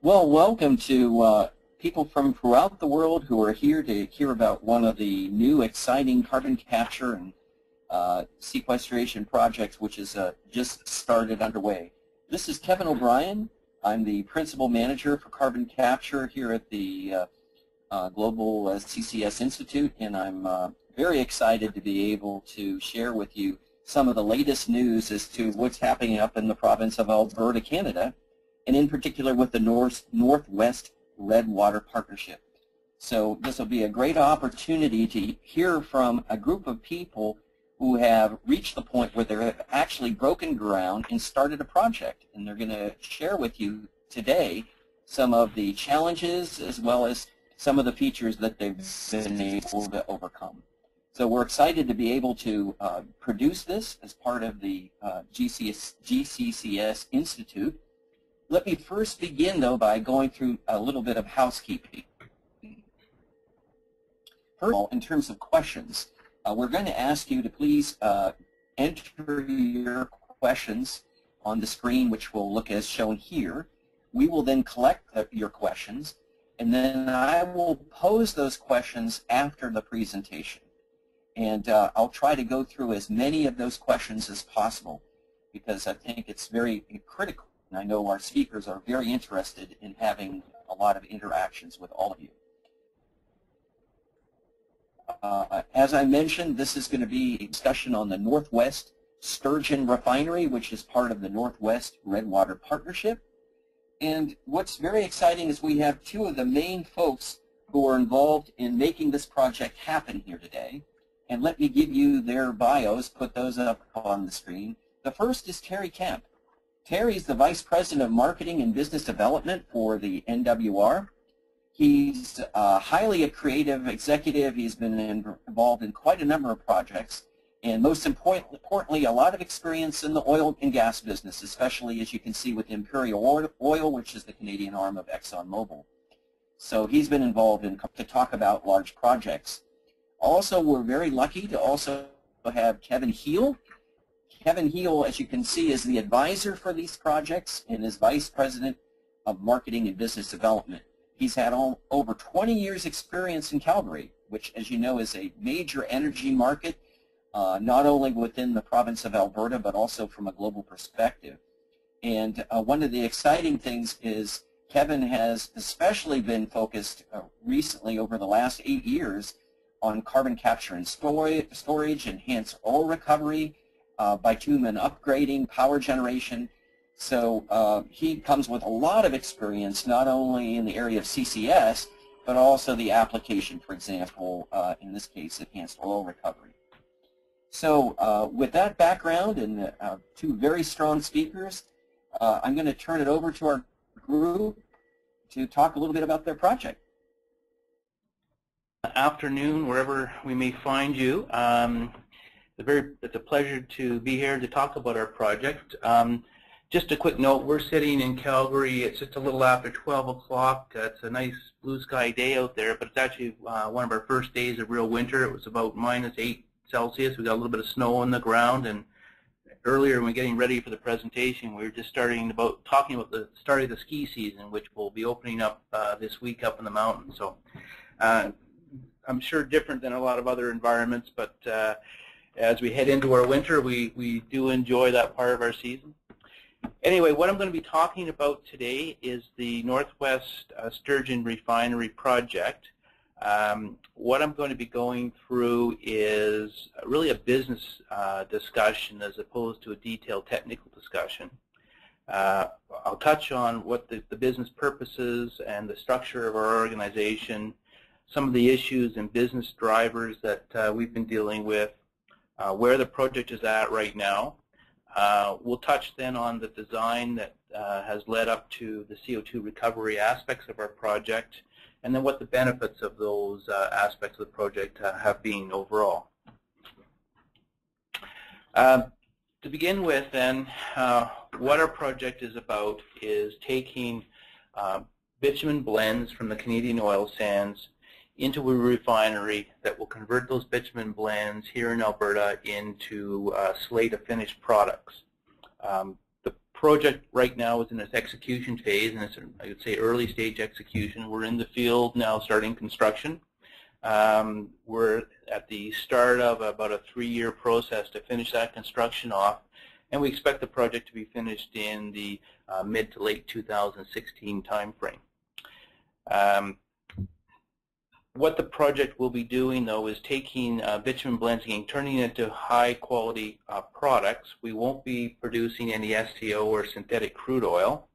Well, welcome to uh, people from throughout the world who are here to hear about one of the new exciting carbon capture and uh, sequestration projects which is uh, just started underway. This is Kevin O'Brien. I'm the Principal Manager for Carbon Capture here at the uh, uh, Global uh, CCS Institute, and I'm very excited to be able to share with you some of the latest news as to what's happening up in the province of Alberta, Canada, and in particular with the North, Northwest Redwater Partnership. So this will be a great opportunity to hear from a group of people who have reached the point where they've actually broken ground and started a project. And they're going to share with you today some of the challenges as well as some of the features that they've been able to overcome. So we're excited to be able to uh, produce this as part of the uh, GCS, GCCS Institute. Let me first begin, though, by going through a little bit of housekeeping. First all, in terms of questions, uh, we're going to ask you to please uh, enter your questions on the screen, which will look as shown here. We will then collect the, your questions, and then I will pose those questions after the presentation. And uh, I'll try to go through as many of those questions as possible because I think it's very critical. And I know our speakers are very interested in having a lot of interactions with all of you. Uh, as I mentioned, this is going to be a discussion on the Northwest Sturgeon Refinery, which is part of the Northwest Redwater Partnership. And what's very exciting is we have two of the main folks who are involved in making this project happen here today. And let me give you their bios, put those up on the screen. The first is Terry Kemp. Terry is the Vice President of Marketing and Business Development for the NWR. He's uh, highly a creative executive. He's been involved in quite a number of projects. And most importantly, a lot of experience in the oil and gas business, especially as you can see with Imperial Oil, which is the Canadian arm of ExxonMobil. So he's been involved in to talk about large projects. Also, we're very lucky to also have Kevin Heel. Kevin Heel, as you can see, is the advisor for these projects and is Vice President of Marketing and Business Development. He's had all, over 20 years experience in Calgary, which, as you know, is a major energy market, uh, not only within the province of Alberta, but also from a global perspective. And uh, one of the exciting things is Kevin has especially been focused uh, recently over the last eight years on carbon capture and storage, enhanced oil recovery, uh, bitumen upgrading, power generation. So uh, he comes with a lot of experience, not only in the area of CCS, but also the application, for example, uh, in this case, enhanced oil recovery. So uh, with that background and uh, two very strong speakers, uh, I'm going to turn it over to our group to talk a little bit about their project afternoon, wherever we may find you. Um, it's, a very, it's a pleasure to be here to talk about our project. Um, just a quick note, we're sitting in Calgary. It's just a little after 12 o'clock. It's a nice blue sky day out there, but it's actually uh, one of our first days of real winter. It was about minus 8 Celsius. We got a little bit of snow on the ground, and earlier when we were getting ready for the presentation, we were just starting about talking about the start of the ski season, which will be opening up uh, this week up in the mountains. So uh, I'm sure different than a lot of other environments, but uh, as we head into our winter, we, we do enjoy that part of our season. Anyway, what I'm going to be talking about today is the Northwest uh, Sturgeon Refinery Project. Um, what I'm going to be going through is really a business uh, discussion as opposed to a detailed technical discussion. Uh, I'll touch on what the, the, business purposes and the structure of our organization, some of the issues and business drivers that uh, we've been dealing with, uh, where the project is at right now. Uh, we'll touch then on the design that uh, has led up to the CO2 recovery aspects of our project, and then what the benefits of those uh, aspects of the project uh, have been overall. to begin with then, what our project is about is taking bitumen blends from the Canadian oil sands into a refinery that will convert those bitumen blends here in Alberta into a slate of finished products. Um, the project right now is in its execution phase, and it's, I would say, early stage execution. We're in the field now starting construction. Um, we're at the start of about a three-year process to finish that construction off, and we expect the project to be finished in the uh, mid to late 2016 timeframe. Um, what the project will be doing, though, is taking uh, bitumen blending and turning it into high-quality uh, products. We won't be producing any SCO or synthetic crude oil.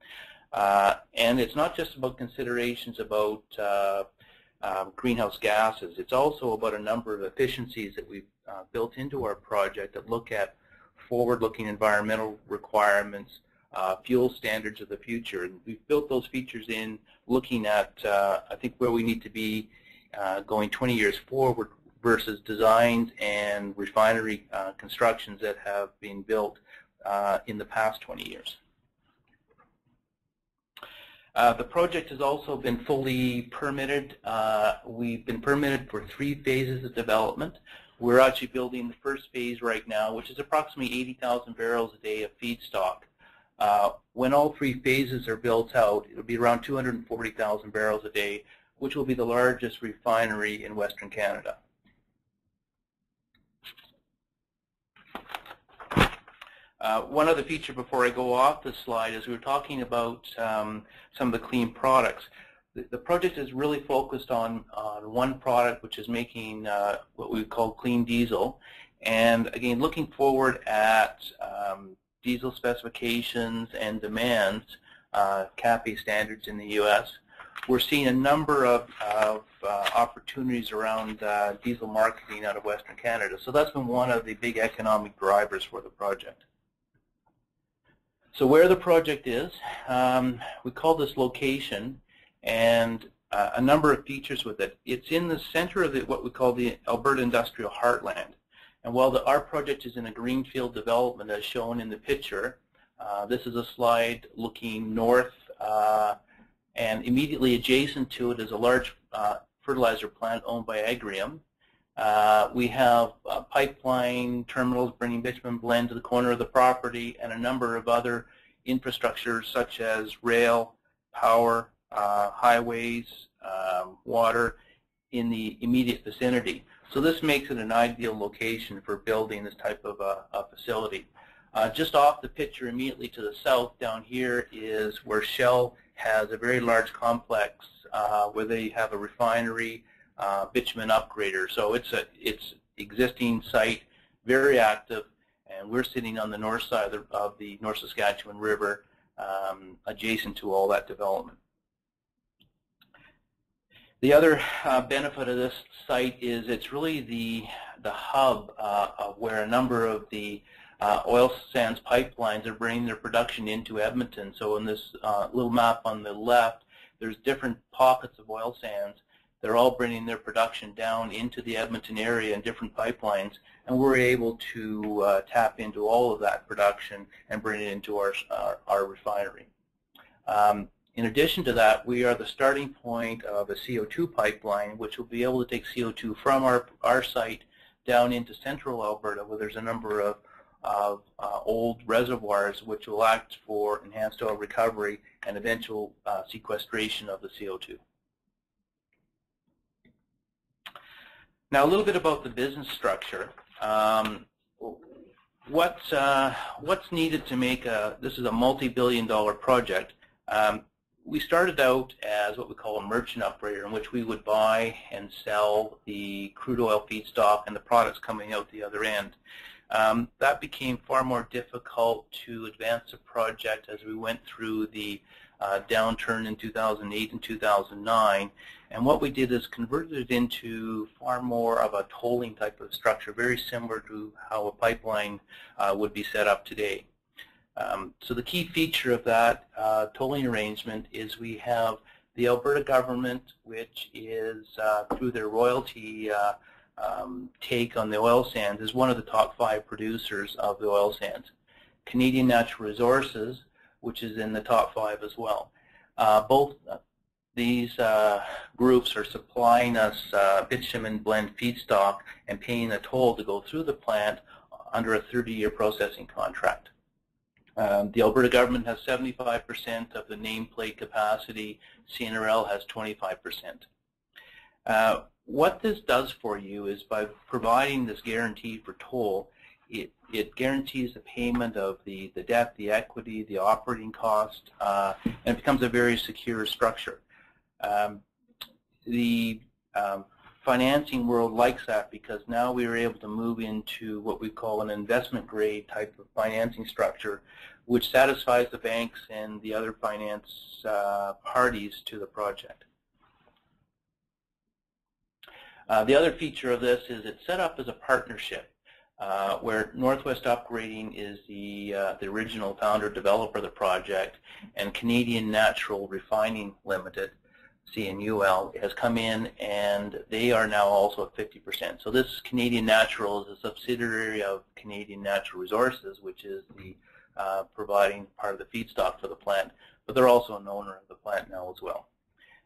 Uh, and it's not just about considerations about uh, um, greenhouse gases. It's also about a number of efficiencies that we've uh, built into our project that look at forward-looking environmental requirements, uh, fuel standards of the future. And we've built those features in looking at, I think, where we need to be uh, going 20 years forward versus designs and refinery uh, constructions that have been built uh, in the past 20 years. Uh, the project has also been fully permitted. Uh, we've been permitted for three phases of development. We're actually building the first phase right now, which is approximately 80,000 barrels a day of feedstock. Uh, when all three phases are built out, it'll be around 240,000 barrels a day, which will be the largest refinery in Western Canada. Uh, one other feature before I go off the slide is we were talking about um, some of the clean products. The, the, project is really focused on, on one product, which is making uh, what we call clean diesel. And again, looking forward at um, diesel specifications and demands, uh, standards in the U.S., we're seeing a number of, of uh, opportunities around uh, diesel marketing out of Western Canada. So that's been one of the big economic drivers for the project. So where the project is, um, we call this location, and uh, a number of features with it. It's in the center of the, what we call the Alberta Industrial Heartland. And while the, our project is in a greenfield development as shown in the picture, uh, this is a slide looking north uh, and immediately adjacent to it is a large uh, fertilizer plant owned by Agrium. Uh, we have pipeline terminals bringing bitumen blend to the corner of the property and a number of other infrastructures such as rail, power, uh, highways, um, water in the immediate vicinity. So this makes it an ideal location for building this type of a, a facility. Uh, just off the picture immediately to the south down here is where Shell has a very large complex uh, where they have a refinery, uh, bitumen upgrader. So it's a it's existing site, very active, and we're sitting on the north side of the, of the North Saskatchewan River, um, adjacent to all that development. The other uh, benefit of this site is it's really the the hub uh, of where a number of the uh, oil sands pipelines are bringing their production into Edmonton. So in this uh, little map on the left, there's different pockets of oil sands. They're all bringing their production down into the Edmonton area in different pipelines, and we're able to uh, tap into all of that production and bring it into our, our, our refinery. Um, in addition to that, we are the starting point of a CO2 pipeline, which will be able to take CO2 from our, our site down into central Alberta, where there's a number of of uh, old reservoirs which will act for enhanced oil recovery and eventual uh, sequestration of the CO2. Now a little bit about the business structure. Um, what, uh, what's needed to make a, this is a multi-billion dollar project. Um, we started out as what we call a merchant operator in which we would buy and sell the crude oil feedstock and the products coming out the other end. Um, that became far more difficult to advance the project as we went through the uh, downturn in 2008 and 2009. And what we did is converted it into far more of a tolling type of structure, very similar to how a pipeline uh, would be set up today. Um, so the key feature of that uh, tolling arrangement is we have the Alberta government, which is uh, through their royalty uh, um, take on the oil sands is one of the top five producers of the oil sands. Canadian Natural Resources, which is in the top five as well. Uh, both these uh, groups are supplying us uh, bitumen blend feedstock and paying a toll to go through the plant under a 30-year processing contract. Um, the Alberta government has 75% of the nameplate capacity. CNRL has 25%. Uh, what this does for you is by providing this guarantee for toll, it, it guarantees the payment of the, the debt, the equity, the operating cost, uh, and it becomes a very secure structure. Um, the um, financing world likes that because now we are able to move into what we call an investment grade type of financing structure which satisfies the banks and the other finance uh, parties to the project. Uh, the other feature of this is it's set up as a partnership uh, where Northwest Upgrading is the, uh, the original founder developer of the project and Canadian Natural Refining Limited CNUL has come in and they are now also at 50%. So this Canadian Natural is a subsidiary of Canadian Natural Resources, which is the uh, providing part of the feedstock for the plant, but they're also an owner of the plant now as well.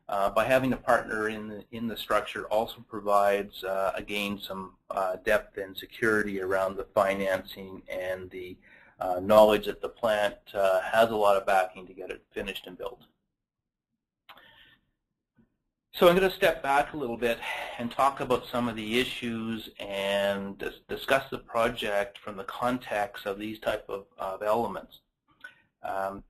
Uh, by having a partner in the, in the structure also provides, uh, again, some uh, depth and security around the financing and the uh, knowledge that the plant uh, has a lot of backing to get it finished and built. So I'm going to step back a little bit and talk about some of the issues and dis discuss the project from the context of these type of, of elements. Um,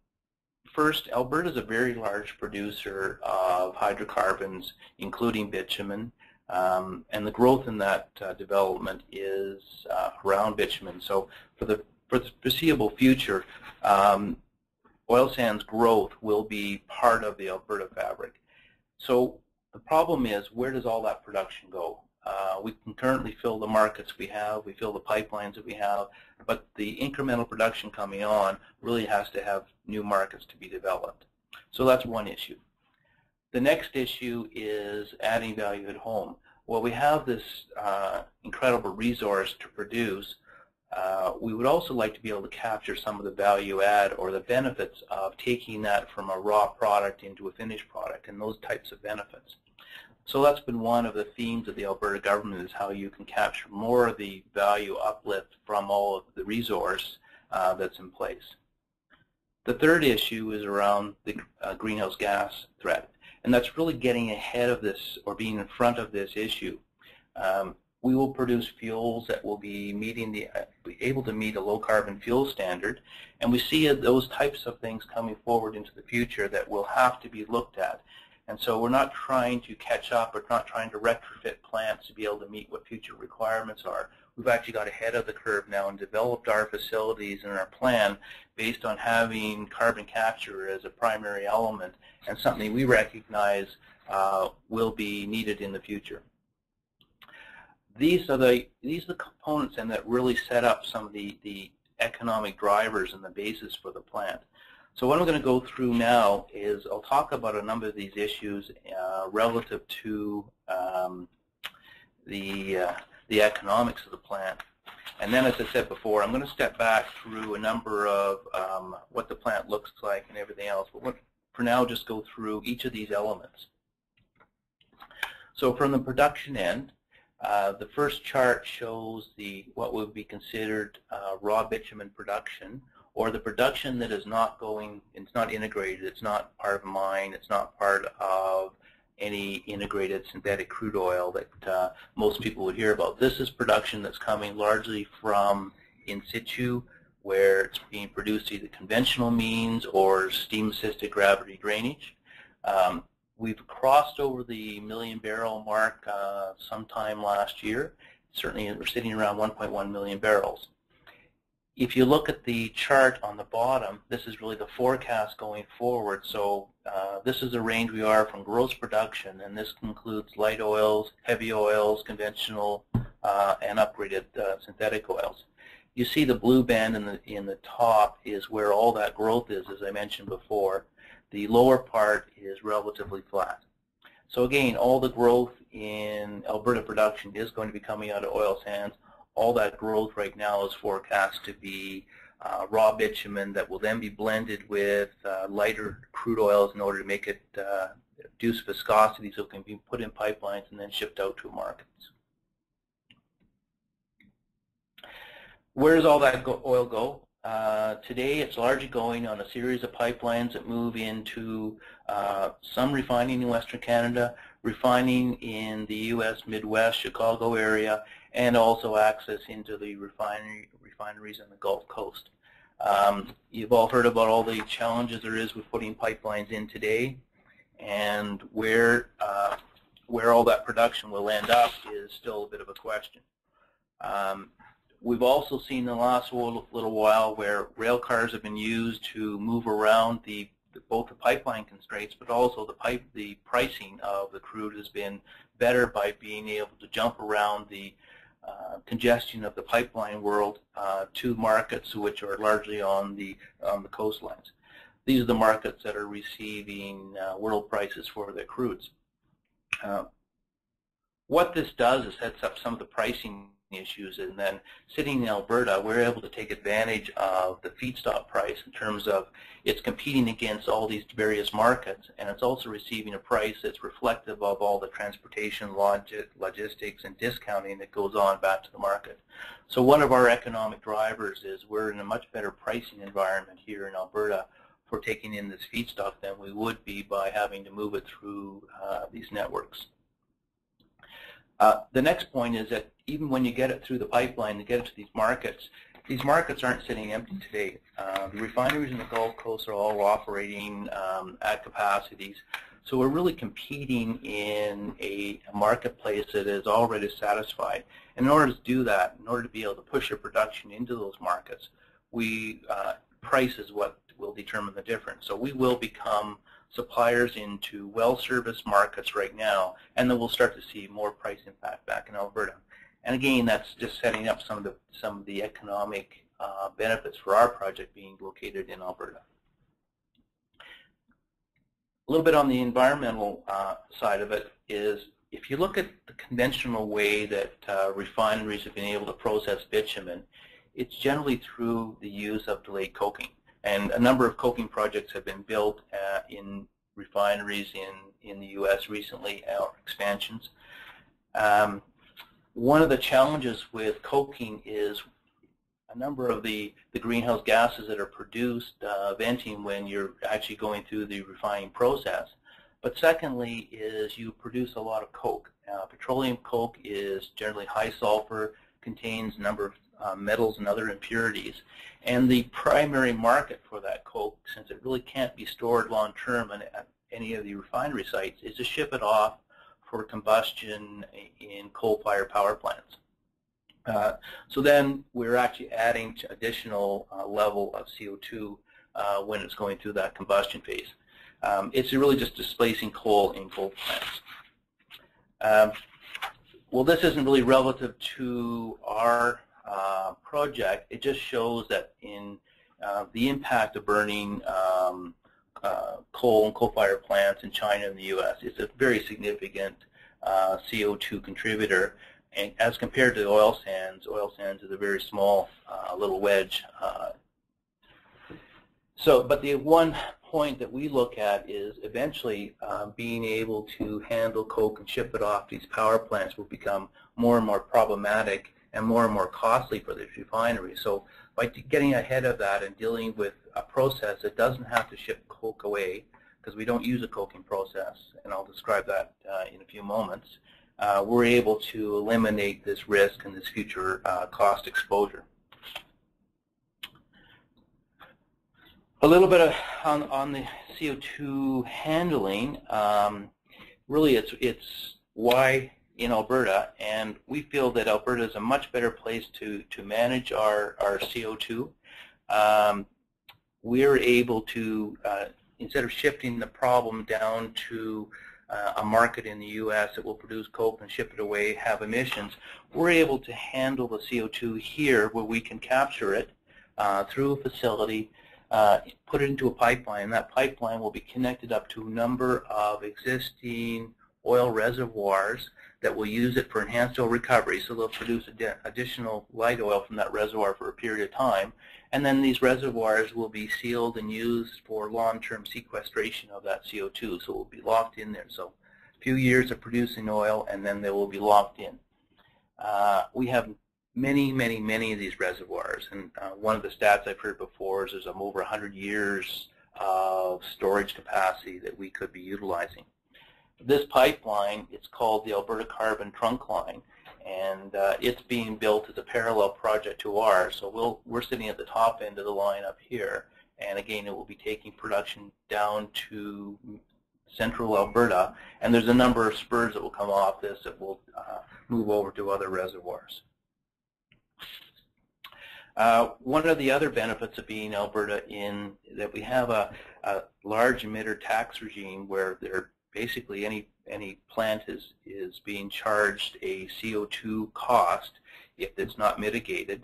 first, Alberta is a very large producer of hydrocarbons, including bitumen, um, and the growth in that uh, development is uh, around bitumen. So for the, for the foreseeable future, um, oil sands growth will be part of the Alberta fabric. So the problem is, where does all that production go? Uh, we can currently fill the markets we have, we fill the pipelines that we have, but the incremental production coming on really has to have new markets to be developed. So that's one issue. The next issue is adding value at home. Well, we have this uh, incredible resource to produce, uh, we would also like to be able to capture some of the value add or the benefits of taking that from a raw product into a finished product and those types of benefits. So that's been one of the themes of the Alberta government is how you can capture more of the value uplift from all of the resource uh, that's in place. The third issue is around the uh, greenhouse gas threat, and that's really getting ahead of this or being in front of this issue. Um, we will produce fuels that will be meeting the uh, be able to meet a low carbon fuel standard and we see those types of things coming forward into the future that will have to be looked at and so we're not trying to catch up or not trying to retrofit plants to be able to meet what future requirements are. We've actually got ahead of the curve now and developed our facilities and our plan based on having carbon capture as a primary element and something we recognize uh, will be needed in the future these are the these are the components and that really set up some of the the economic drivers and the basis for the plant. So what I'm going to go through now is I'll talk about a number of these issues uh, relative to um, the uh, the economics of the plant. And then, as I said before, I'm going to step back through a number of um, what the plant looks like and everything else. But for now, just go through each of these elements. So from the production end, uh, the first chart shows the what would be considered uh, raw bitumen production, or the production that is not going, it's not integrated, it's not part of a mine, it's not part of any integrated synthetic crude oil that uh, most people would hear about. This is production that's coming largely from in situ, where it's being produced either conventional means or steam-assisted gravity drainage. Um, We've crossed over the million barrel mark uh, sometime last year. Certainly we're sitting around 1.1 million barrels. If you look at the chart on the bottom, this is really the forecast going forward. So uh, this is the range we are from gross production, and this includes light oils, heavy oils, conventional, uh, and upgraded uh, synthetic oils. You see the blue band in the, in the top is where all that growth is, as I mentioned before. The lower part is relatively flat. So again, all the growth in Alberta production is going to be coming out of oil sands. All that growth right now is forecast to be uh, raw bitumen that will then be blended with uh, lighter crude oils in order to make it uh, reduce viscosity so it can be put in pipelines and then shipped out to markets. Where does all that go, oil go? Uh, today, it's largely going on a series of pipelines that move into uh, some refining in Western Canada, refining in the U.S. Midwest, Chicago area, and also access into the refinery, refineries on the Gulf Coast. Um, you've all heard about all the challenges there is with putting pipelines in today, and where uh, where all that production will end up is still a bit of a question. Um, We've also seen the last little while where rail cars have been used to move around the both the pipeline constraints, but also the pipe the pricing of the crude has been better by being able to jump around the uh, congestion of the pipeline world uh, to markets which are largely on the on the coastlines. These are the markets that are receiving uh, world prices for their crudes. Uh, what this does is sets up some of the pricing issues. And then sitting in Alberta, we're able to take advantage of the feedstock price in terms of it's competing against all these various markets, and it's also receiving a price that's reflective of all the transportation, logistics, and discounting that goes on back to the market. So one of our economic drivers is we're in a much better pricing environment here in Alberta for taking in this feedstock than we would be by having to move it through uh, these networks. Uh, the next point is that even when you get it through the pipeline to get it to these markets, these markets aren't sitting empty today. Uh, the refineries in the Gulf Coast are all operating um, at capacities. So we're really competing in a, marketplace that is already satisfied. And in order to do that, in order to be able to push your production into those markets, we uh, price is what will determine the difference. So we will become suppliers into well-serviced markets right now, and then we'll start to see more price impact back in Alberta. And again, that's just setting up some of the some of the economic uh, benefits for our project being located in Alberta. A little bit on the environmental uh, side of it is if you look at the conventional way that uh, refineries have been able to process bitumen, it's generally through the use of delayed coking. And a number of coking projects have been built uh, in refineries in, in the U.S. recently, or expansions. Um, one of the challenges with coking is a number of the, the greenhouse gases that are produced uh, venting when you're actually going through the refining process. But secondly is you produce a lot of coke. Uh, petroleum coke is generally high sulfur, contains a number of uh, metals and other impurities. And the primary market for that coke, since it really can't be stored long term at any of the refinery sites, is to ship it off for combustion in coal-fired power plants. Uh, so then we're actually adding additional uh, level of CO2 uh, when it's going through that combustion phase. Um, it's really just displacing coal in coal plants. Um, well, this isn't really relative to our uh, project, it just shows that in uh, the impact of burning um, uh, coal and coal-fired plants in China and the U.S. is a very significant uh, CO2 contributor. And as compared to oil sands, oil sands is a very small uh, little wedge. Uh. so, but the one point that we look at is eventually being able to handle coke and ship it off these power plants will become more and more problematic and more and more costly for the refinery. So by getting ahead of that and dealing with a process that doesn't have to ship coke away, because we don't use a coking process, and I'll describe that uh, in a few moments, uh, we're able to eliminate this risk and this future uh, cost exposure. A little bit of, on, on the CO2 handling, um, really it's, it's why in Alberta, and we feel that Alberta is a much better place to, to manage our, our CO2. Um, we're able to, uh, instead of shifting the problem down to uh, a market in the U.S. that will produce coke and ship it away, have emissions, we're able to handle the CO2 here where we can capture it uh, through a facility, uh, put it into a pipeline. And that pipeline will be connected up to a number of existing oil reservoirs that will use it for enhanced oil recovery. So they'll produce additional light oil from that reservoir for a period of time. And then these reservoirs will be sealed and used for long-term sequestration of that CO2. So it will be locked in there. So a few years of producing oil, and then they will be locked in. Uh, we have many, many, many of these reservoirs. And uh, one of the stats I've heard before is there's um, over 100 years of storage capacity that we could be utilizing. This pipeline, it's called the Alberta Carbon Trunk Line, and uh, it's being built as a parallel project to ours. So we'll, we're sitting at the top end of the line up here, and again, it will be taking production down to central Alberta, and there's a number of spurs that will come off this that will uh, move over to other reservoirs. Uh, one of the other benefits of being Alberta in that we have a, a large emitter tax regime where there basically any any plant is is being charged a CO2 cost if it's not mitigated.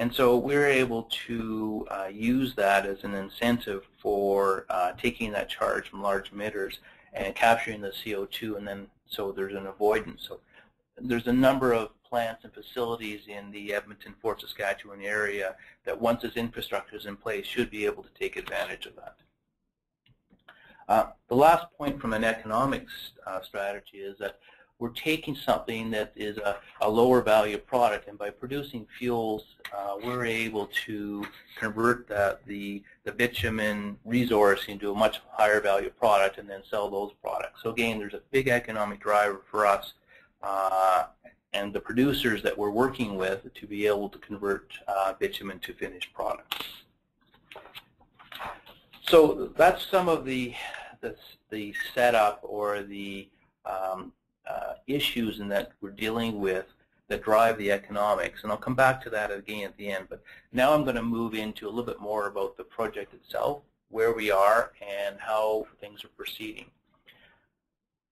And so we're able to uh, use that as an incentive for uh, taking that charge from large emitters and capturing the CO2 and then so there's an avoidance. So there's a number of plants and facilities in the Edmonton, Fort Saskatchewan area that once this infrastructure is in place should be able to take advantage of that. Uh, the last point from an economics uh, strategy is that we're taking something that is a, a lower value product, and by producing fuels, uh, we're able to convert that, the, the bitumen resource into a much higher value product and then sell those products. So again, there's a big economic driver for us uh, and the producers that we're working with to be able to convert uh, bitumen to finished products. So that's some of the the, the setup or the um, uh, issues in that we're dealing with that drive the economics, and I'll come back to that again at the end. But now I'm going to move into a little bit more about the project itself, where we are, and how things are proceeding.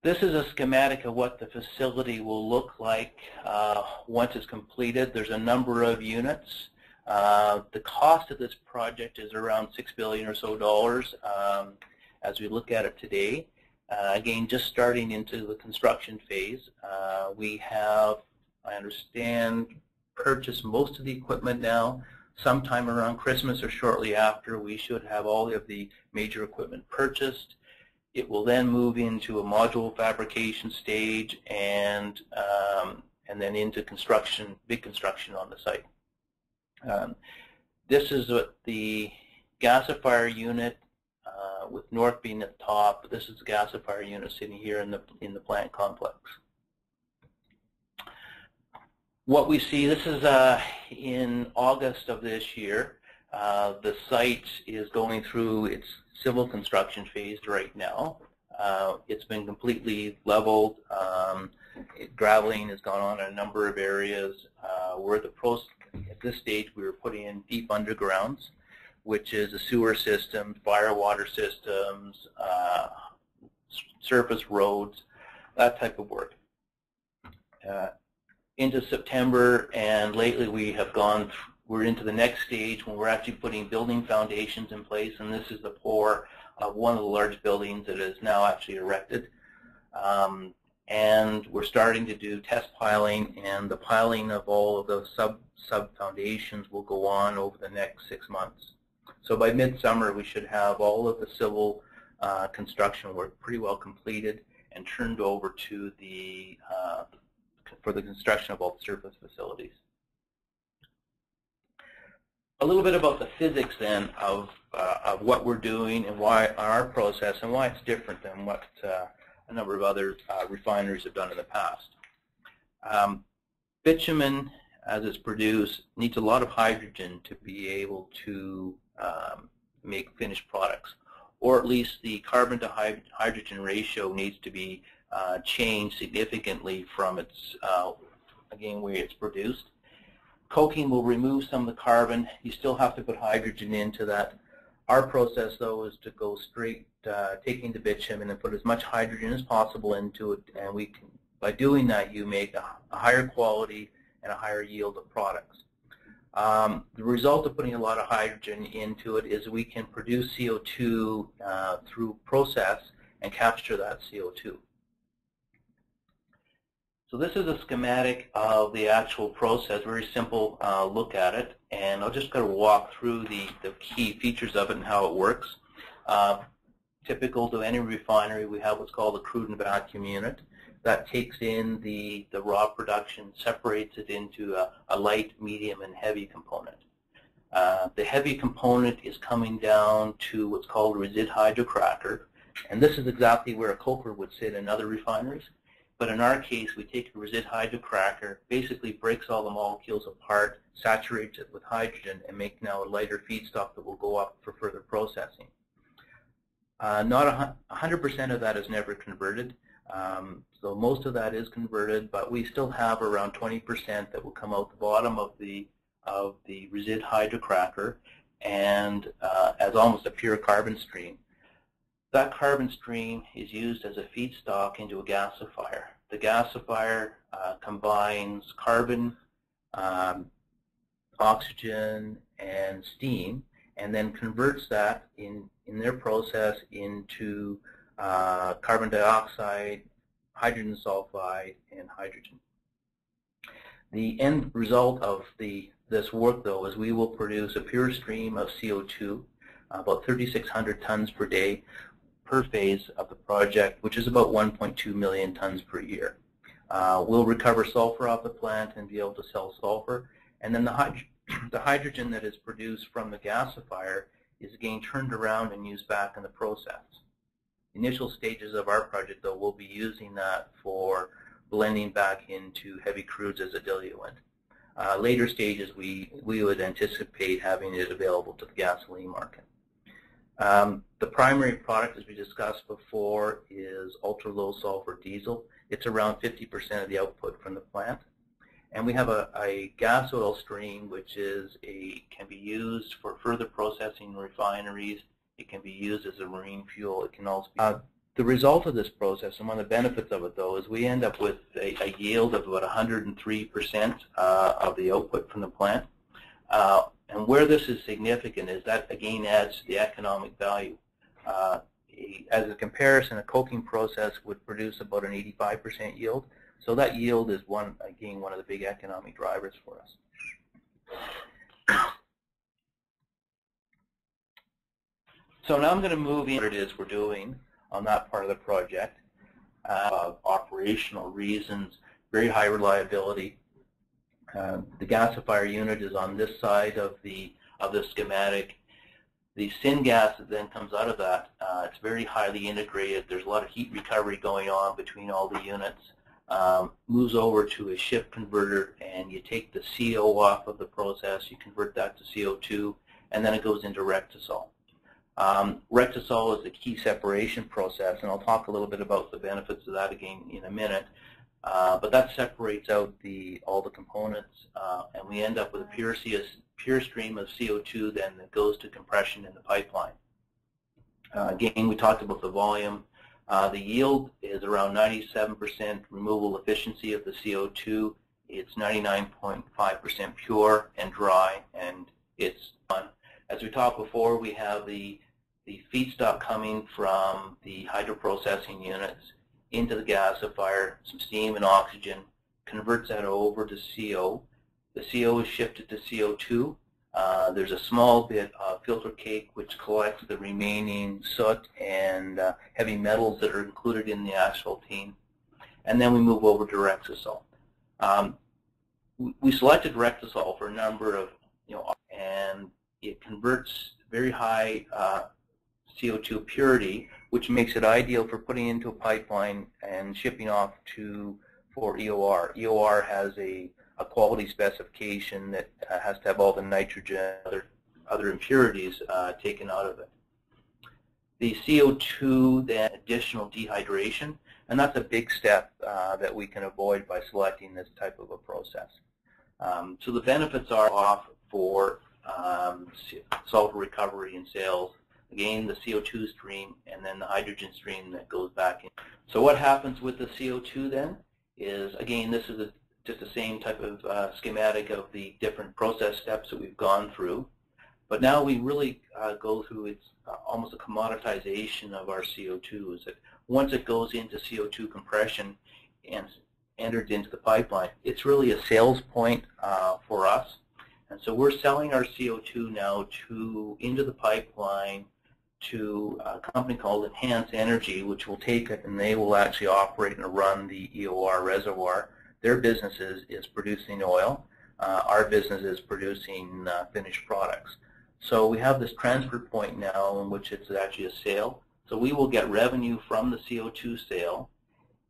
This is a schematic of what the facility will look like uh, once it's completed. There's a number of units. Uh, the cost of this project is around six billion or so dollars um, as we look at it today. Uh, again, just starting into the construction phase. Uh, we have, I understand, purchased most of the equipment now. Sometime around Christmas or shortly after, we should have all of the major equipment purchased. It will then move into a module fabrication stage and um, and then into construction, big construction on the site. Um, this is what the gasifier unit uh, with north being at the top. This is the gasifier unit sitting here in the in the plant complex. What we see, this is uh, in August of this year. Uh, the site is going through its civil construction phase right now. Uh, it's been completely leveled. Um, it, graveling has gone on in a number of areas. Uh, we're at the at this stage we were putting in deep undergrounds, which is a sewer system, fire water systems, uh, surface roads, that type of work. Uh, into September and lately we have gone we're into the next stage when we're actually putting building foundations in place, and this is the pour of one of the large buildings that is now actually erected. Um, and we're starting to do test piling, and the piling of all of those sub sub foundations will go on over the next six months. So by midsummer, we should have all of the civil uh, construction work pretty well completed and turned over to the uh, for the construction of all the surface facilities a little bit about the physics then of, uh, of what we're doing and why our process and why it's different than what uh, a number of other uh, refineries have done in the past. Um, bitumen, as it's produced, needs a lot of hydrogen to be able to um, make finished products, or at least the carbon to hydrogen ratio needs to be uh, changed significantly from its, uh, again, where it's produced. Coking will remove some of the carbon. You still have to put hydrogen into that. Our process, though, is to go straight, uh, taking the bitumen and put as much hydrogen as possible into it, and we can, by doing that, you make a, a higher quality and a higher yield of products. Um, the result of putting a lot of hydrogen into it is we can produce CO2 uh, through process and capture that CO2. So this is a schematic of the actual process, very simple uh, look at it, and I'll just kind of walk through the, the key features of it and how it works. Uh, typical to any refinery, we have what's called a crude and vacuum unit. That takes in the, the raw production, separates it into a, a light, medium, and heavy component. Uh, the heavy component is coming down to what's called a resid hydrocracker, and this is exactly where a coker would sit in other refineries. But in our case, we take a resid hydrocracker, basically breaks all the molecules apart, saturates it with hydrogen, and make now a lighter feedstock that will go up for further processing. Uh, not 100% of that is never converted. Um, so most of that is converted, but we still have around 20% that will come out the bottom of the of the resid hydrocracker and uh, as almost a pure carbon stream. That carbon stream is used as a feedstock into a gasifier. The gasifier uh, combines carbon, um, oxygen, and steam, and then converts that in, in their process into uh, carbon dioxide, hydrogen sulfide, and hydrogen. The end result of the this work, though, is we will produce a pure stream of CO2, about 3,600 tons per day per phase of the project, which is about 1.2 million tons per year. Uh, we'll recover sulfur off the plant and be able to sell sulfur. And then the, hyd the hydrogen that is produced from the gasifier is again turned around and used back in the process. Initial stages of our project, though, we'll be using that for blending back into heavy crudes as a diluent. Uh, later stages, we, we would anticipate having it available to the gasoline market. Um, the primary product, as we discussed before, is ultra-low sulfur diesel. It's around 50% of the output from the plant. And we have a, a, gas oil stream, which is a can be used for further processing refineries. It can be used as a marine fuel. It can also be uh, the result of this process, and one of the benefits of it, though, is we end up with a, a yield of about 103% uh, of the output from the plant. Uh, and where this is significant is that, again, adds to the economic value. Uh, as a comparison, a coking process would produce about an 85% yield. So that yield is, one again, one of the big economic drivers for us. So now I'm going to move in what it is we're doing on that part of the project. Uh, operational reasons, very high reliability. Uh, the gasifier unit is on this side of the of the schematic. The syngas that then comes out of that, uh, it's very highly integrated. There's a lot of heat recovery going on between all the units. Um, moves over to a shift converter and you take the CO off of the process, you convert that to CO2, and then it goes into Rectisol. Um, Rectisol is a key separation process, and I'll talk a little bit about the benefits of that again in a minute. Uh, but that separates out the all the components, uh, and we end up with a pure, pure stream of CO2 then that goes to compression in the pipeline. Uh, again, we talked about the volume. Uh, the yield is around 97% removal efficiency of the CO2. It's 99.5% pure and dry, and it's fun. As we talked before, we have the the feedstock coming from the hydroprocessing units into the gasifier, some steam and oxygen, converts that over to CO. The CO is shifted to CO2. Uh, there's a small bit of filter cake which collects the remaining soot and uh, heavy metals that are included in the asphaltene. And then we move over to Rectisol. Um, we selected Rectisol for a number of, you know, and it converts very high uh, CO2 purity, which makes it ideal for putting into a pipeline and shipping off to for EOR. EOR has a, a quality specification that uh, has to have all the nitrogen other other impurities uh, taken out of it. The CO2 then additional dehydration, and that's a big step uh, that we can avoid by selecting this type of a process. Um, so the benefits are off for um, sulfur recovery and sales again the CO2 stream, and then the hydrogen stream that goes back in. So what happens with the CO2 then is, again, this is a, just the same type of uh, schematic of the different process steps that we've gone through. But now we really uh, go through it's uh, almost a commoditization of our CO2 is that once it goes into CO2 compression and entered into the pipeline, it's really a sales point uh, for us. And so we're selling our CO2 now to into the pipeline to a company called Enhance Energy, which will take it and they will actually operate and run the EOR reservoir. Their business is, is producing oil. Uh, our business is producing uh, finished products. So we have this transfer point now in which it's actually a sale. So we will get revenue from the CO2 sale.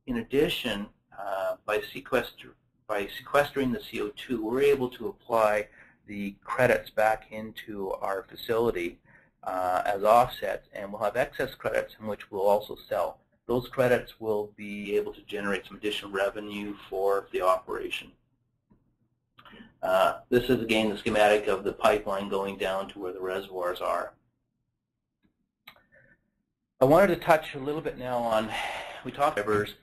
In addition, uh, by, sequester, by sequestering the CO2, we're able to apply the credits back into our facility uh, as offsets, and we'll have excess credits in which we'll also sell. Those credits will be able to generate some additional revenue for the operation. Uh, this is again the schematic of the pipeline going down to where the reservoirs are. I wanted to touch a little bit now on, we talked rivers,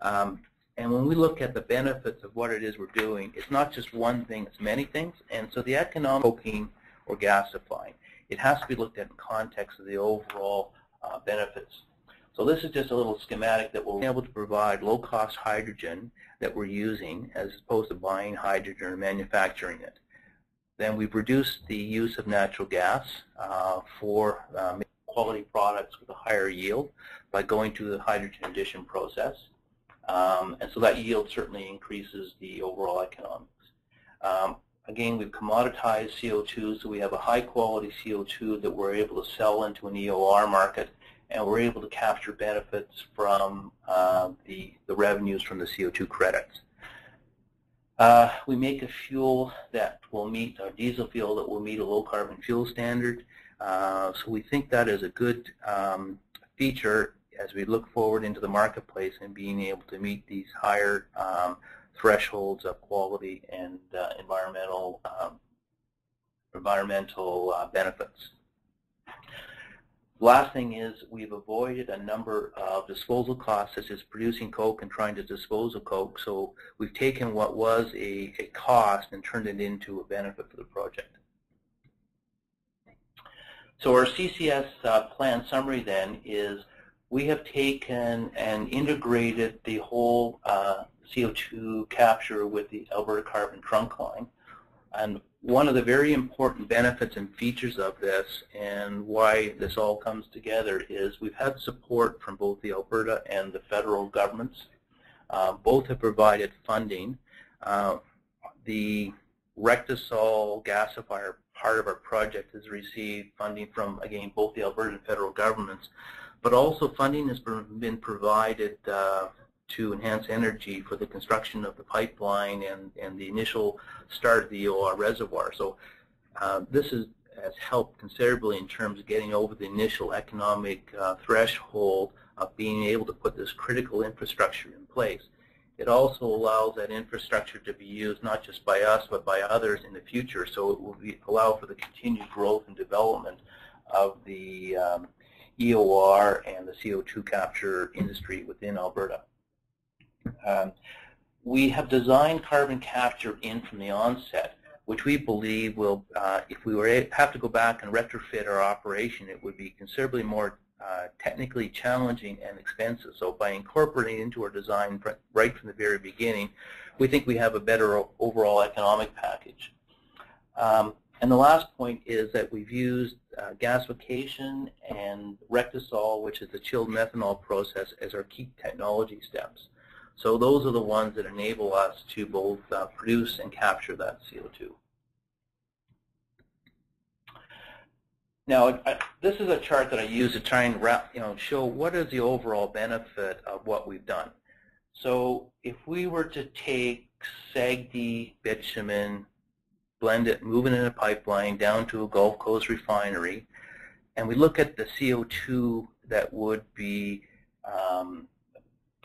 um, and when we look at the benefits of what it is we're doing, it's not just one thing, it's many things. And so the economic coking or gas supply, it has to be looked at in context of the overall uh, benefits. So this is just a little schematic that will be able to provide low-cost hydrogen that we're using as opposed to buying hydrogen or manufacturing it. Then we've reduced the use of natural gas uh, for um, quality products with a higher yield by going to the hydrogen addition process. Um, and so that yield certainly increases the overall economics. Um, again, we've commoditized CO2, so we have a high quality CO2 that we're able to sell into an EOR market and we're able to capture benefits from uh, the, the revenues from the CO2 credits. Uh, we make a fuel that will meet, a diesel fuel that will meet a low carbon fuel standard. Uh, so we think that is a good um, feature as we look forward into the marketplace and being able to meet these higher um, thresholds of quality and uh, environmental um, environmental uh, benefits. Last thing is we've avoided a number of disposal costs such as producing coke and trying to dispose of coke. So we've taken what was a, a cost and turned it into a benefit for the project. So our CCS uh, plan summary then is we have taken and integrated the whole uh, CO2 capture with the Alberta Carbon Trunk Line. And one of the very important benefits and features of this and why this all comes together is we've had support from both the Alberta and the federal governments. Uh, both have provided funding. Uh, the Rectisol gasifier part of our project has received funding from, again, both the Alberta and federal governments, but also funding has been provided uh, to Enhance Energy for the construction of the pipeline and, and the initial start of the EOR reservoir. So uh, this is, has helped considerably in terms of getting over the initial economic uh, threshold of being able to put this critical infrastructure in place. It also allows that infrastructure to be used not just by us but by others in the future, so it will be, allow for the continued growth and development of the um, EOR and the CO2 capture industry within Alberta. Um, we have designed carbon capture in from the onset, which we believe will, uh, if we were have to go back and retrofit our operation, it would be considerably more uh, technically challenging and expensive. So by incorporating into our design right from the very beginning, we think we have a better overall economic package. Um, and the last point is that we've used uh, gasification and Rectisol, which is the chilled methanol process, as our key technology steps. So those are the ones that enable us to both uh, produce and capture that CO2. Now, I, this is a chart that I use to try and wrap, you know, show what is the overall benefit of what we've done. So if we were to take SAGD bitumen, blend it, move it in a pipeline down to a Gulf Coast refinery, and we look at the CO2 that would be um,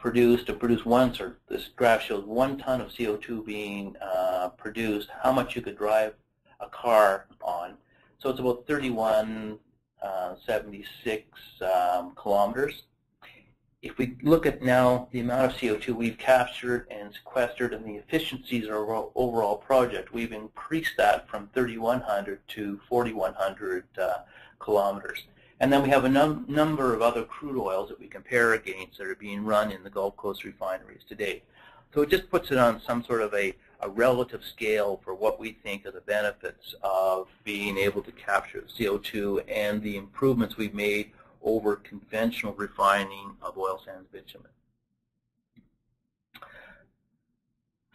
produced to produce once, or this graph shows one ton of CO2 being uh, produced, how much you could drive a car on. So it's about 3176 uh, um, kilometers. If we look at now the amount of CO2 we've captured and sequestered and the efficiencies of our overall project, we've increased that from 3100 to 4100 uh, kilometers. And then we have a num number of other crude oils that we compare against that are being run in the Gulf Coast refineries today. So it just puts it on some sort of a, a relative scale for what we think are the benefits of being able to capture CO2 and the improvements we've made over conventional refining of oil sands bitumen.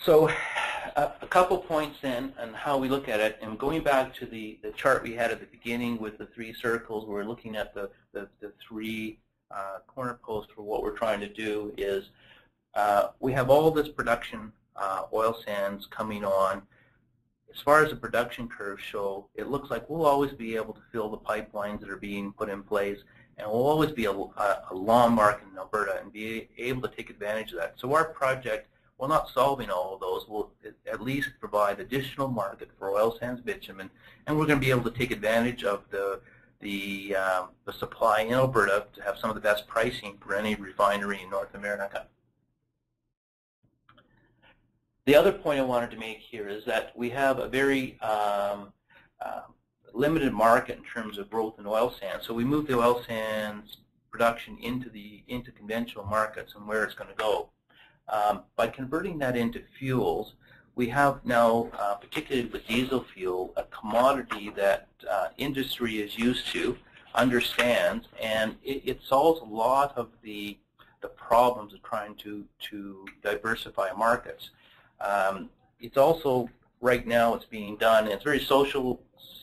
So a, a couple points then on how we look at it, and going back to the, the chart we had at the beginning with the three circles, we're looking at the, the, the three uh, corner posts for what we're trying to do is uh, we have all this production uh, oil sands coming on. As far as the production curves show, it looks like we'll always be able to fill the pipelines that are being put in place, and we'll always be a, a, a long in Alberta and be able to take advantage of that. So our project while not solving all of those, will at least provide additional market for oil sands bitumen, and we're going to be able to take advantage of the the, um, the supply in Alberta to have some of the best pricing for any refinery in North America. The other point I wanted to make here is that we have a very um, uh, limited market in terms of growth in oil sands. So we move the oil sands production into the into conventional markets and where it's going to go. Um, by converting that into fuels, we have now, uh, particularly with diesel fuel, a commodity that uh, industry is used to, understands, and it, it, solves a lot of the, the problems of trying to, to diversify markets. Um, it's also, right now, it's being done, it's very social,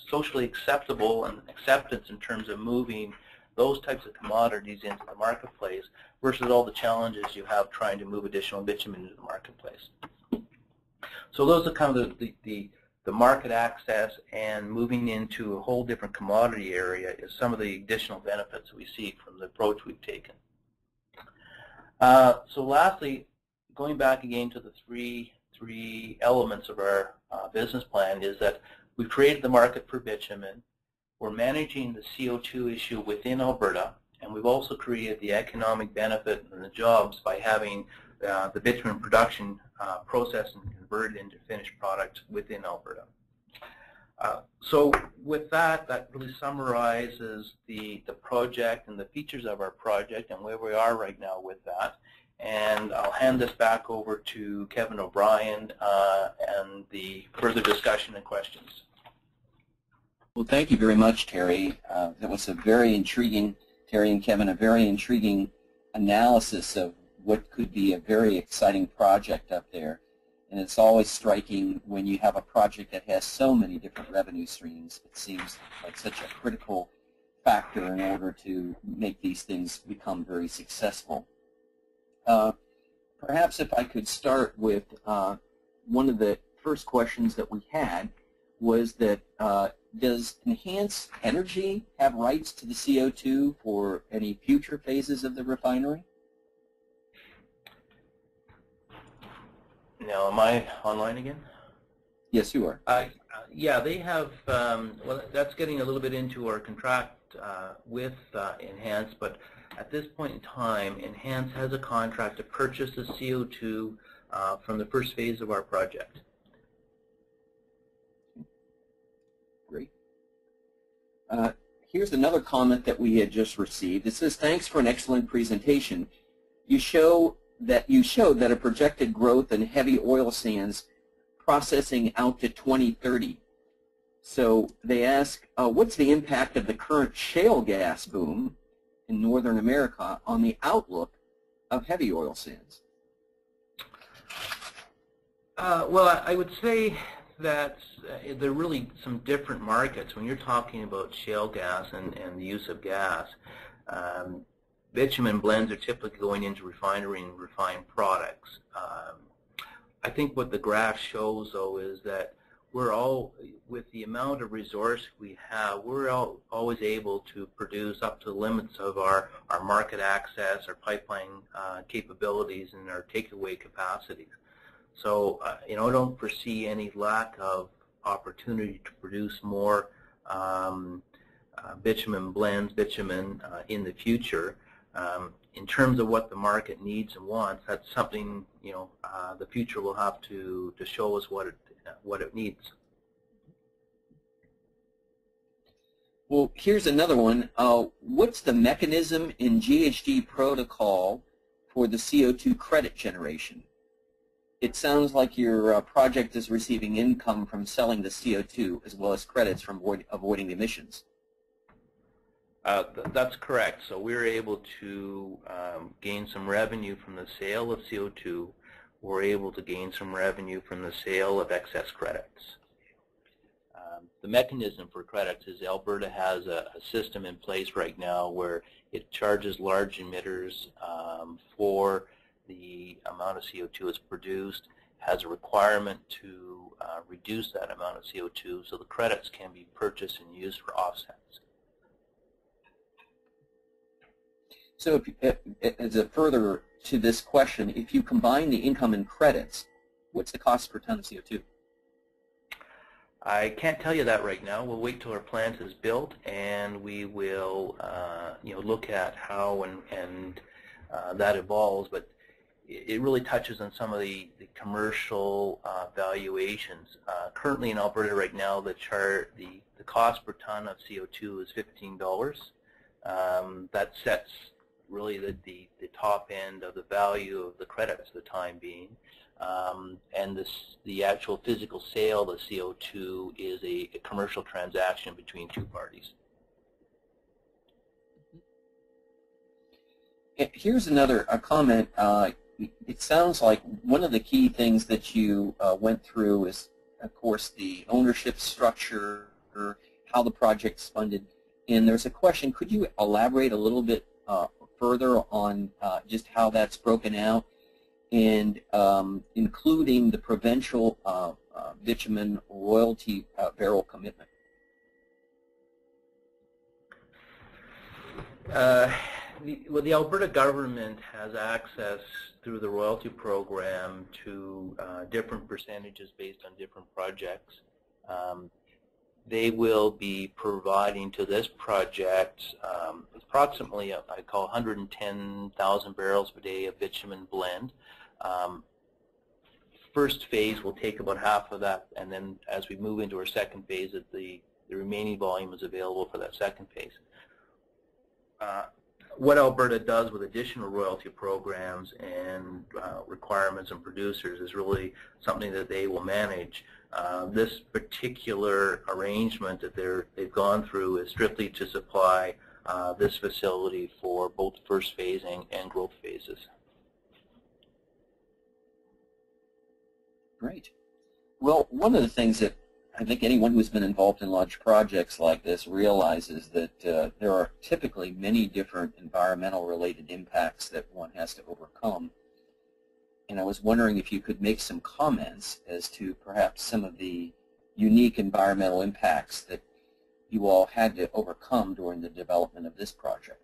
socially acceptable and acceptance in terms of moving those types of commodities into the marketplace versus all the challenges you have trying to move additional bitumen into the marketplace. So those are kind of the, the, the, market access and moving into a whole different commodity area is some of the additional benefits we see from the approach we've taken. Uh, so lastly, going back again to the three, three elements of our uh, business plan is that we've created the market for bitumen, we're managing the CO2 issue within Alberta, and we've also created the economic benefit and the jobs by having uh, the bitumen production uh, processed and converted into finished product within Alberta. Uh, so with that, that really summarizes the, the project and the features of our project and where we are right now with that. And I'll hand this back over to Kevin O'Brien uh, and the further discussion and questions. Well, thank you very much, Terry. Uh, that was a very intriguing, Terry and Kevin, a very intriguing analysis of what could be a very exciting project up there. And it's always striking when you have a project that has so many different revenue streams. It seems like such a critical factor in order to make these things become very successful. Uh, perhaps if I could start with uh, one of the first questions that we had was that uh, does Enhance Energy have rights to the CO2 for any future phases of the refinery? Now, am I online again? Yes, you are. Uh, yeah, they have, um, well, that's getting a little bit into our contract uh, with uh, Enhance, but at this point in time, Enhance has a contract to purchase the CO2 uh, from the first phase of our project. Uh, here's another comment that we had just received. It says, thanks for an excellent presentation. You show that you showed that a projected growth in heavy oil sands processing out to 2030. So they ask, uh, what's the impact of the current shale gas boom in Northern America on the outlook of heavy oil sands? Uh, well, I would say that uh, there are really some different markets. When you're talking about shale gas and, and the use of gas, um, bitumen blends are typically going into refinery and refined products. Um, I think what the graph shows, though, is that we're all, with the amount of resource we have, we're all, always able to produce up to the limits of our, our market access, our pipeline uh, capabilities, and our takeaway capacities. So, uh, you know, I don't foresee any lack of opportunity to produce more um, uh, bitumen blends, bitumen uh, in the future. Um, in terms of what the market needs and wants, that's something, you know, uh, the future will have to, to show us what it, what it needs. Well, here's another one. Uh, what's the mechanism in GHG protocol for the CO2 credit generation? It sounds like your uh, project is receiving income from selling the CO2 as well as credits from avoid, avoiding emissions. Uh, th that's correct. So we were able to um, gain some revenue from the sale of CO2. We're able to gain some revenue from the sale of excess credits. Um, the mechanism for credits is Alberta has a, a, system in place right now where it charges large emitters um, for the amount of CO2 that's produced, has a requirement to uh, reduce that amount of CO2 so the credits can be purchased and used for offsets. So if, as a further to this question, if you combine the income and credits, what's the cost per ton of CO2? I can't tell you that right now. We'll wait till our plant is built, and we will, uh, you know, look at how and, and uh, that evolves. But it really touches on some of the, the commercial uh, valuations. Uh, currently in Alberta right now, the chart, the, the cost per ton of CO2 is $15. Um, that sets really the, the, the, top end of the value of the credits for the time being. Um, and this, the actual physical sale of CO2 is a, a commercial transaction between two parties. Here's another a comment. Uh, it sounds like one of the key things that you uh, went through is, of course, the ownership structure, or how the project's funded. And there's a question, could you elaborate a little bit uh, further on uh, just how that's broken out and um, including the provincial uh, uh, bitumen royalty uh, barrel commitment? The, well, the Alberta government has access through the royalty program to uh, different percentages based on different projects. Um, they will be providing to this project um, approximately, uh, I call 110,000 barrels per day of bitumen blend. Um, first phase will take about half of that, and then as we move into our second phase, the, the remaining volume is available for that second phase. Uh, what Alberta does with additional royalty programs and uh, requirements and producers is really something that they will manage. Uh, this particular arrangement that they're, they've gone through is strictly to supply uh, this facility for both first phase and, and growth phases. Great. Well, one of the things that I think anyone who's been involved in large projects like this realizes that uh, there are typically many different environmental related impacts that one has to overcome. And I was wondering if you could make some comments as to perhaps some of the unique environmental impacts that you all had to overcome during the development of this project.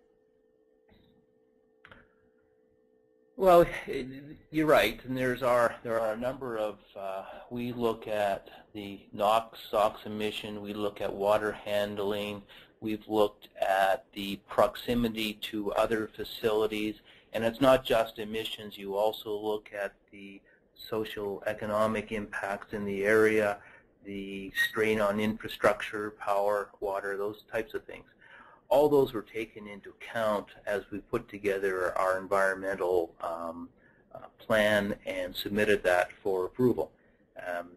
Well, you're right, and there's our there are a number of uh, we look at the NOx, SOx emission, we look at water handling, we've looked at the proximity to other facilities, and it's not just emissions. You also look at the social economic impacts in the area, the strain on infrastructure, power, water, those types of things all those were taken into account as we put together our environmental um, uh, plan and submitted that for approval. Um,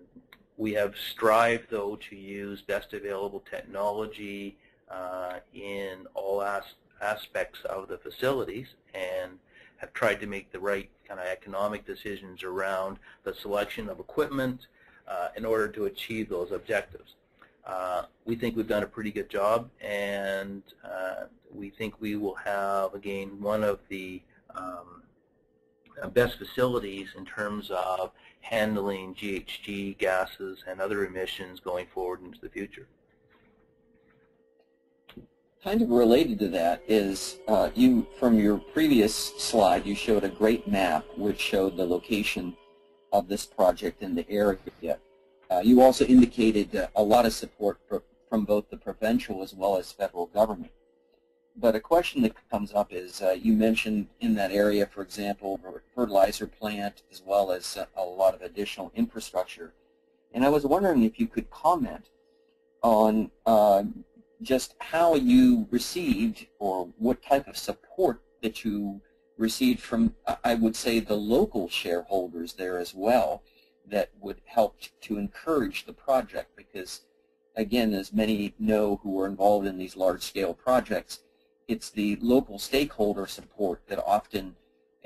we have strived, though, to use best available technology uh, in all as aspects of the facilities and have tried to make the right kind of economic decisions around the selection of equipment uh, in order to achieve those objectives. Uh, we think we've done a pretty good job, and uh, we think we will have, again, one of the um, uh, best facilities in terms of handling GHG gases and other emissions going forward into the future. Kind of related to that is uh, you, from your previous slide, you showed a great map which showed the location of this project in the area. Uh, you also indicated uh, a lot of support for, from both the provincial as well as federal government. But a question that comes up is uh, you mentioned in that area, for example, fertilizer plant as well as a lot of additional infrastructure. And I was wondering if you could comment on uh, just how you received or what type of support that you received from, I would say, the local shareholders there as well that would help to encourage the project because, again, as many know who are involved in these large-scale projects, it's the local stakeholder support that often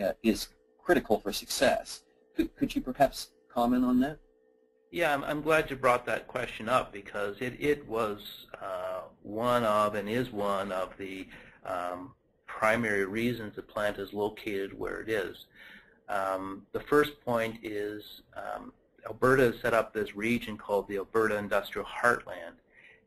uh, is critical for success. Could, could you perhaps comment on that? Yeah, I'm, I'm glad you brought that question up because it, it was uh, one of and is one of the um, primary reasons the plant is located where it is. Um, the first point is um, Alberta has set up this region called the Alberta Industrial Heartland,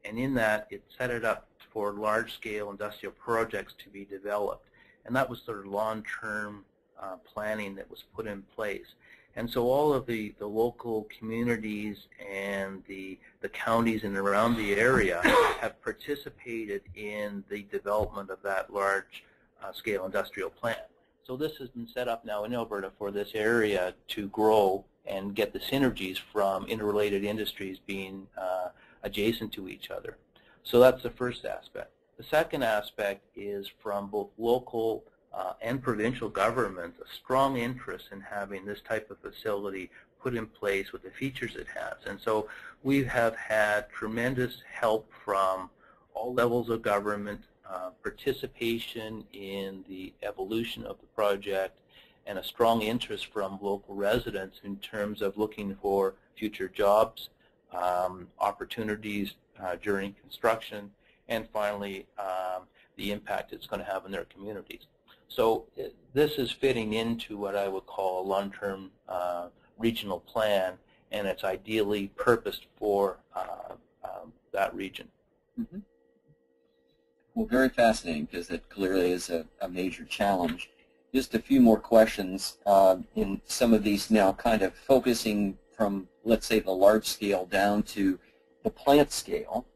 and in that it set it up for large-scale industrial projects to be developed, and that was sort of long-term uh, planning that was put in place. And so all of the, the local communities and the, the counties and around the area have participated in the development of that large uh, scale industrial plant. So this has been set up now in Alberta for this area to grow and get the synergies from interrelated industries being uh, adjacent to each other. So that's the first aspect. The second aspect is from both local uh, and provincial governments a strong interest in having this type of facility put in place with the features it has. And so we have had tremendous help from all levels of government, uh, participation in the evolution of the project, and a strong interest from local residents in terms of looking for future jobs, um, opportunities uh, during construction, and finally um, the impact it's going to have in their communities. So it, this is fitting into what I would call a long-term uh, regional plan, and it's ideally purposed for uh, um, that region. Mm -hmm. Well, very fascinating because it clearly is a, a, major challenge. Just a few more questions uh, in some of these now kind of focusing from, let's say, the large scale down to the plant scale.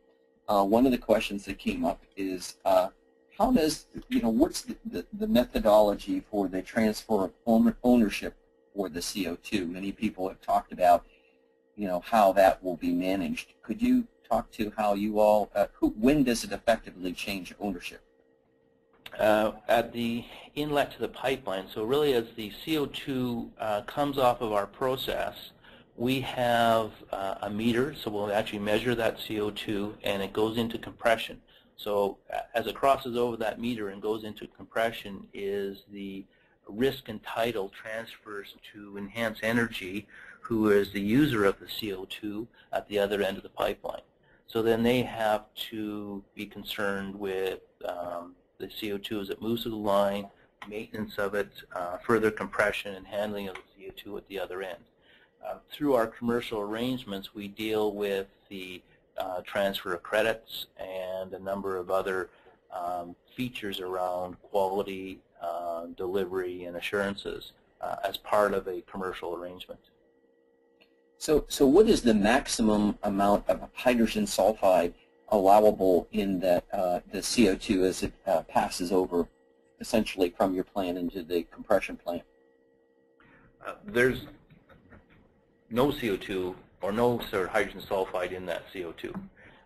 Uh, one of the questions that came up is uh, how does, you know, what's the, the, the methodology for the transfer of ownership for the CO2? Many people have talked about, you know, how that will be managed. Could you talk to how you all, uh, who, when does it effectively change ownership? Uh, at the inlet to the pipeline, so really as the CO2 uh, comes off of our process, we have uh, a meter, so we'll actually measure that CO2 and it goes into compression. So as it crosses over that meter and goes into compression is the risk and title transfers to Enhance Energy, who is the user of the CO2 at the other end of the pipeline. So then they have to be concerned with um, the CO2 as it moves through the line, maintenance of it, uh, further compression and handling of the CO2 at the other end. Uh, through our commercial arrangements, we deal with the uh, transfer of credits and a number of other um, features around quality, uh, delivery, and assurances uh, as part of a commercial arrangement. So, so what is the maximum amount of hydrogen sulfide allowable in that uh, the CO2 as it uh, passes over essentially from your plant into the compression plant? Uh, there's no CO2 or no sort of hydrogen sulfide in that CO2.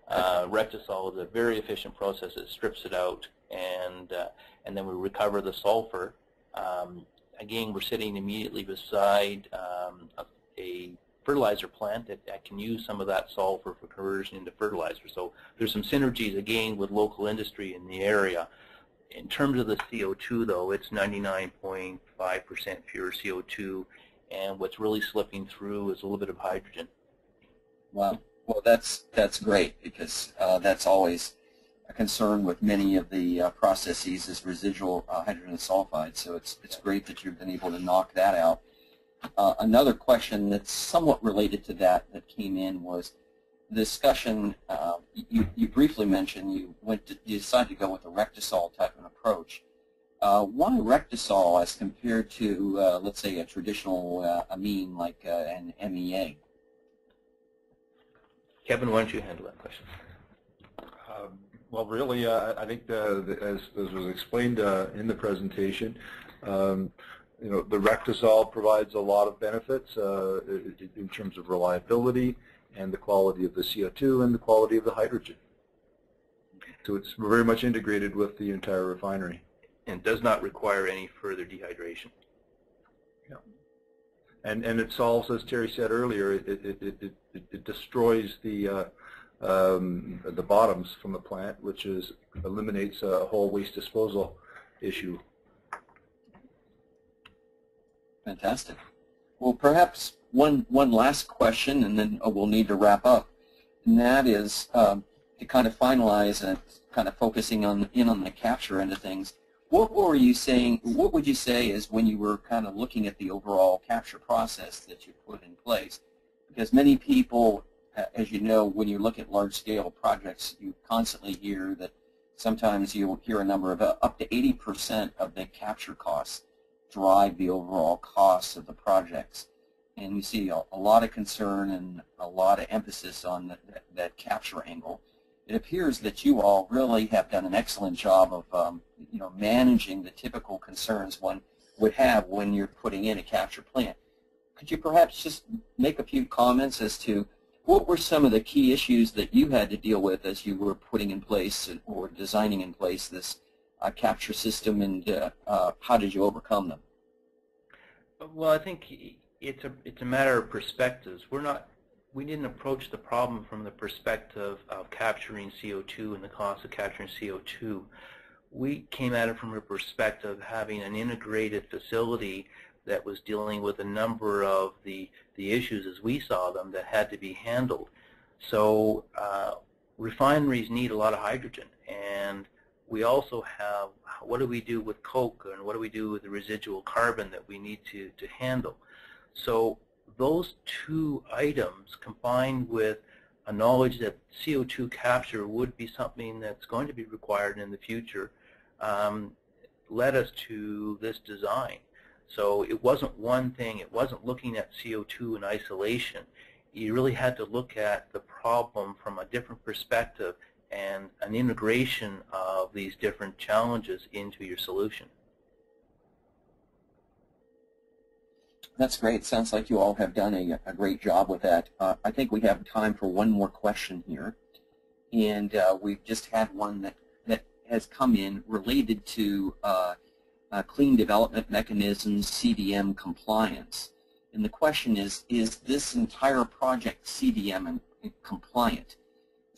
Uh, Rectisol is a very efficient process. It strips it out, and uh, and then we recover the sulfur. Um, again, we're sitting immediately beside um, a, a, fertilizer plant that, that, can use some of that sulfur for conversion into fertilizer. So there's some synergies again with local industry in the area. In terms of the CO2, though, it's 99.5% pure CO2, and what's really slipping through is a little bit of hydrogen. Wow. Well, that's that's great because uh, that's always a concern with many of the uh, processes is residual uh, hydrogen sulfide. So it's it's great that you've been able to knock that out. Uh, another question that's somewhat related to that that came in was the discussion. Uh, you you briefly mentioned you went to, you decided to go with a Rectisol type of approach. Uh, why Rectisol as compared to, let's say, a traditional amine like an MEA? Kevin, why don't you handle that question? Um, well, really, uh, I think the, the, as, as, was explained uh, in the presentation, um, you know, the Rectisol provides a lot of benefits uh, in terms of reliability and the quality of the CO2 and the quality of the hydrogen. So it's very much integrated with the entire refinery. and does not require any further dehydration. And, and it solves, as Terry said earlier, it, it, it, it, it destroys the, uh, um, the bottoms from the plant, which is, eliminates a whole waste disposal issue. Fantastic. Well, perhaps one, one last question, and then uh, we'll need to wrap up. And that is um, to kind of finalize and kind of focusing on in on the capture end of things. What were you saying? What would you say is when you were kind of looking at the overall capture process that you put in place? Because many people, as you know, when you look at large-scale projects, you constantly hear that sometimes you'll hear a number of uh, up to 80% of the capture costs drive the overall costs of the projects. And you see a, a lot of concern and a lot of emphasis on the, that, that capture angle. It appears that you all really have done an excellent job of um, you know, managing the typical concerns one would have when you're putting in a capture plant. Could you perhaps just make a few comments as to what were some of the key issues that you had to deal with as you were putting in place or designing in place this capture system and uh, uh, how did you overcome them? Well, I think it's a it's a matter of perspectives. We're not we didn't approach the problem from the perspective of capturing CO2 and the cost of capturing CO2. We came at it from a perspective of having an integrated facility that was dealing with a number of the the issues as we saw them that had to be handled. So uh, refineries need a lot of hydrogen and we also have what do we do with coke and what do we do with the residual carbon that we need to, to handle. So those two items combined with a knowledge that CO2 capture would be something that's going to be required in the future um, led us to this design. So it wasn't one thing, it wasn't looking at CO2 in isolation. You really had to look at the problem from a different perspective and an integration of these different challenges into your solution. That's great. Sounds like you all have done a, a great job with that. Uh, I think we have time for one more question here. And uh, we've just had one that, that has come in related to uh, uh clean development mechanisms, CDM compliance. And the question is, is this entire project CDM compliant?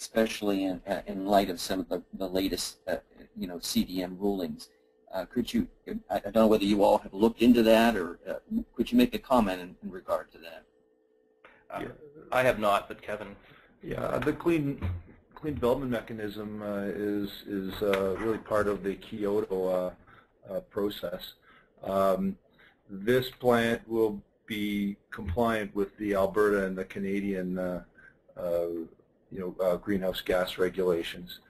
Especially in, uh, in light of some of the, the latest, uh, you know, CDM rulings. Uh, could you, I don't know whether you all have looked into that or uh, could you make a comment in, in regard to that? Uh, yeah. I have not, but Kevin. Yeah, the clean clean development mechanism uh, is is really part of the Kyoto process. Um, this plant will be compliant with the Alberta and the Canadian you know, uh, greenhouse gas regulations.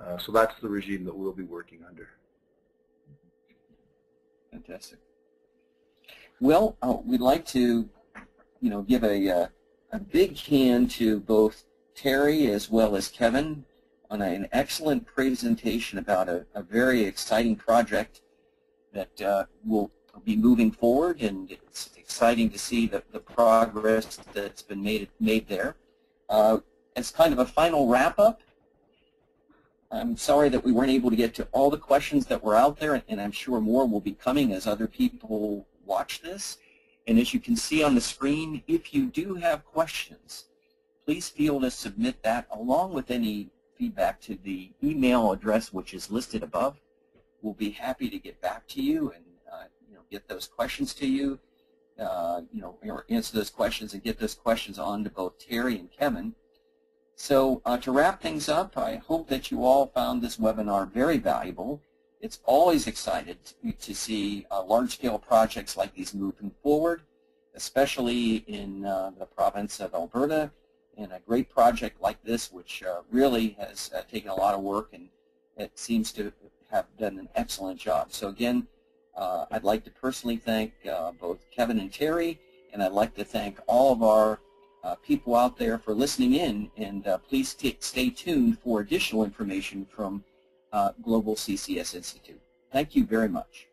Uh, so that's the regime that we'll be working under. Fantastic. Well, uh, we'd like to, you know, give a, uh, a big hand to both Terry as well as Kevin on an excellent presentation about a, a very exciting project that uh, will be moving forward, and it's exciting to see the, the progress that's been made made there. Uh, as kind of a final wrap-up, I'm sorry that we weren't able to get to all the questions that were out there, and I'm sure more will be coming as other people watch this. And as you can see on the screen, if you do have questions, please feel to submit that along with any feedback to the email address which is listed above. We'll be happy to get back to you and uh, you know get those questions to you, uh, you know, or answer those questions and get those questions on to both Terry and Kevin. So uh, to wrap things up, I hope that you all found this webinar very valuable. It's always excited to, to see uh, large-scale projects like these moving forward, especially in uh, the province of Alberta, and a great project like this, which uh, really has uh, taken a lot of work and it seems to have done an excellent job. So again, uh, I'd like to personally thank both Kevin and Terry, and I'd like to thank all of our uh, people out there for listening in, and uh, please stay tuned for additional information from uh, Global CCS Institute. Thank you very much.